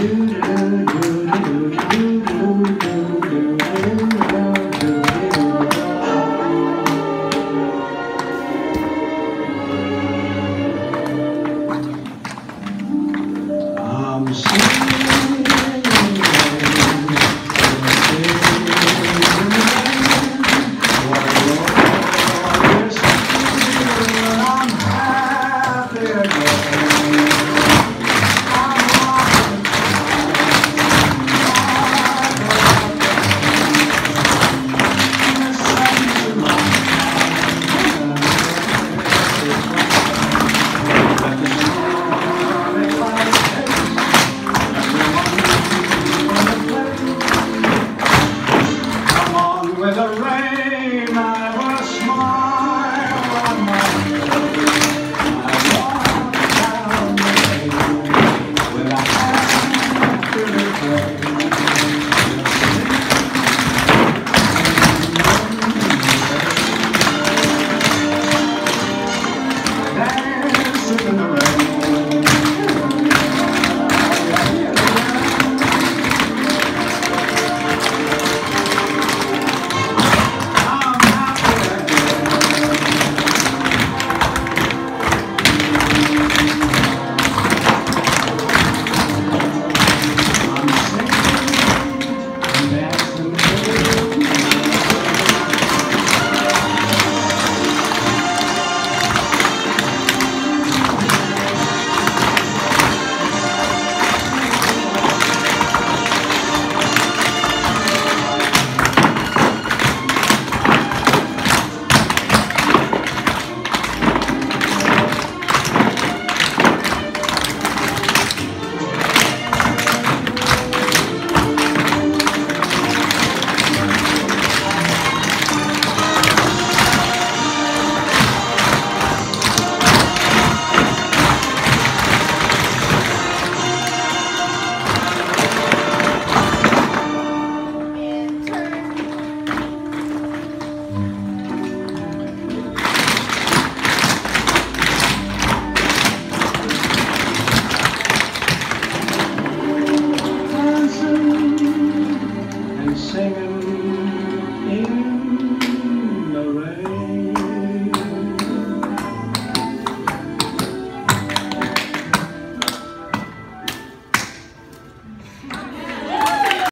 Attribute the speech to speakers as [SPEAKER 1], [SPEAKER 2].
[SPEAKER 1] I'm singing. In the.